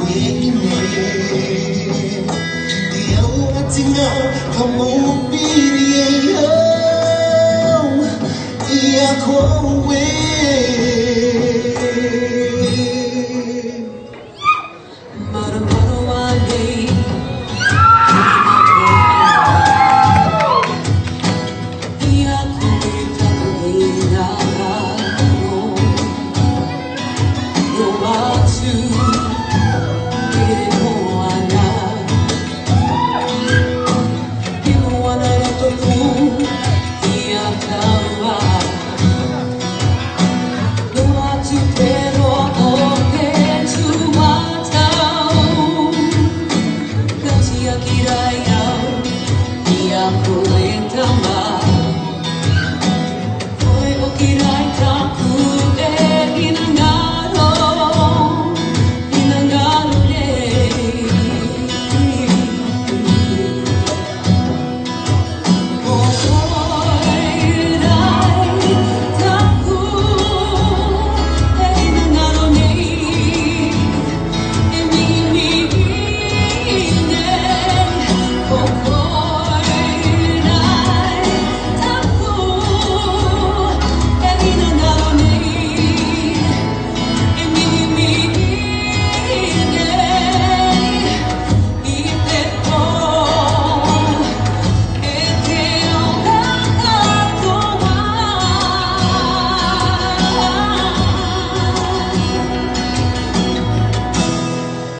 Marakiniyo Inakuwekine Diyaw at singa Kamupiriyo